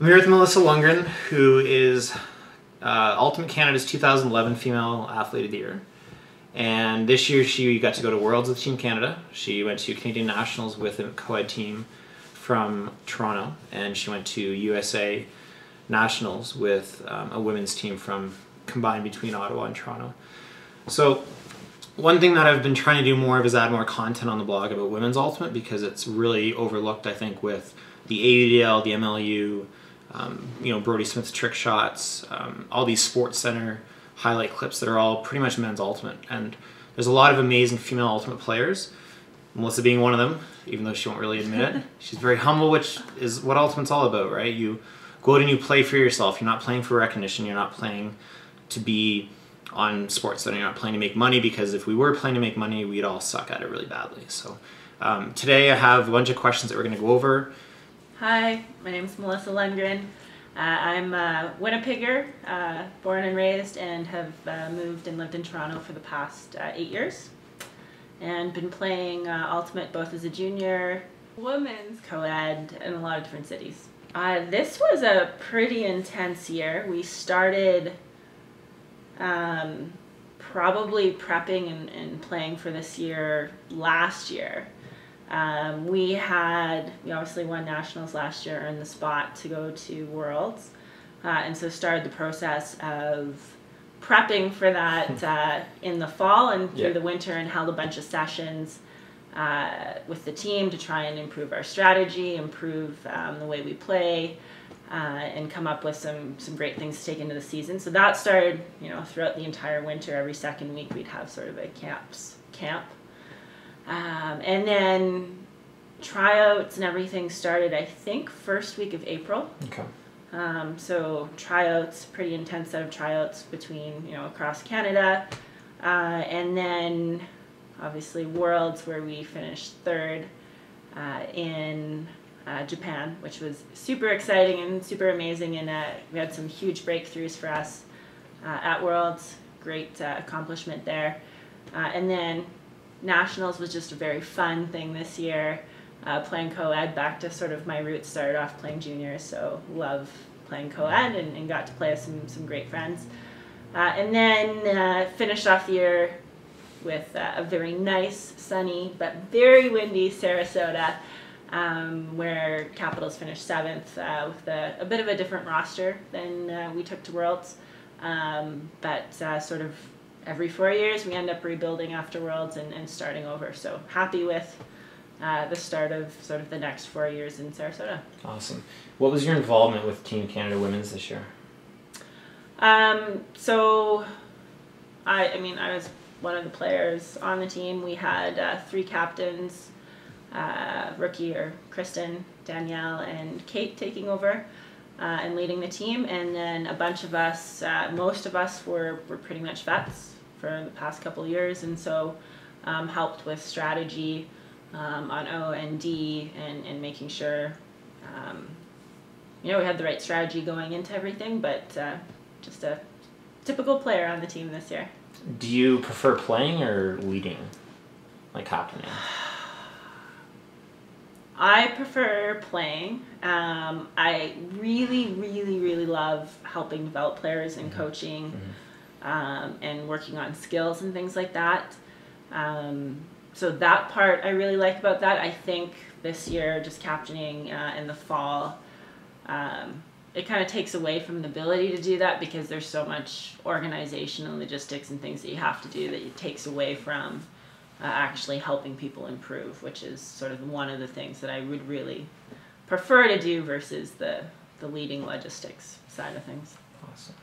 I'm here with Malissa Lundgren, who is uh, Ultimate Canada's 2011 Female Athlete of the Year. And this year she got to go to Worlds with Team Canada. She went to Canadian Nationals with a co-ed team from Toronto, and she went to USA Nationals with um, a women's team from combined between Ottawa and Toronto. So one thing that I've been trying to do more of is add more content on the blog about women's ultimate because it's really overlooked, I think, with the AUDL, the MLU, um, you know, Brodie Smith's trick shots, um, all these Sports Center highlight clips that are all pretty much men's ultimate. And there's a lot of amazing female ultimate players. Malissa being one of them, even though she won't really admit it. She's very humble, which is what ultimate's all about, right? You go out and you play for yourself. You're not playing for recognition. You're not playing to be on sports Center. You're not playing to make money because if we were playing to make money, we'd all suck at it really badly. So um, today I have a bunch of questions that we're going to go over. Hi, my name is Malissa Lundgren. Uh, I'm a Winnipegger, uh, born and raised, and have uh, moved and lived in Toronto for the past uh, eight years. And been playing uh, Ultimate both as a junior, women's co-ed, in a lot of different cities. Uh, this was a pretty intense year. We started um, probably prepping and, and playing for this year last year. Um, we had, we obviously won nationals last year, earned the spot to go to Worlds, uh, and so started the process of prepping for that uh, in the fall and through Yeah. the winter, and held a bunch of sessions uh, with the team to try and improve our strategy, improve um, the way we play, uh, and come up with some some great things to take into the season. So that started, you know, throughout the entire winter. Every second week, we'd have sort of a camps camp. Um, and then tryouts and everything started, I think, first week of April. Okay. Um, so tryouts, pretty intense set of tryouts between you know across Canada, uh, and then obviously Worlds where we finished third uh, in uh, Japan, which was super exciting and super amazing, and uh, we had some huge breakthroughs for us uh, at Worlds. Great uh, accomplishment there, uh, and then nationals was just a very fun thing this year. Uh, playing co-ed back to sort of my roots started off playing juniors so love playing co-ed and, and got to play with some, some great friends and then finished off the year with a very nice sunny but very windy sarasota um, where capitals finished seventh uh, with a, a bit of a different roster than uh, we took to worlds um, but uh, sort of every four years we end up rebuilding after worlds and, and starting over so happy with uh, the start of sort of the next four years in sarasota Awesome. What was your involvement with Team Canada Women's this year? um, so I, I mean i was one of the players on the team we had uh, three captains uh, rookie or kristen danielle and kate taking over uh, and leading the team and then a bunch of us uh, most of us were, were pretty much vets for the past couple years and so um, helped with strategy um, on O and D and, and making sure um, you know we had the right strategy going into everything but uh, just a typical player on the team this year Do you prefer playing or leading? Like captaining? I prefer playing. Um, I really, really, really love helping develop players and coaching um, and working on skills and things like that. Um, so that part I really like about that. I think this year, just captaining uh, in the fall, um, it kind of takes away from the ability to do that because there's so much organization and logistics and things that you have to do that it takes away from uh, actually helping people improve, which is sort of one of the things that I would really prefer to do versus the the leading logistics side of things. Awesome.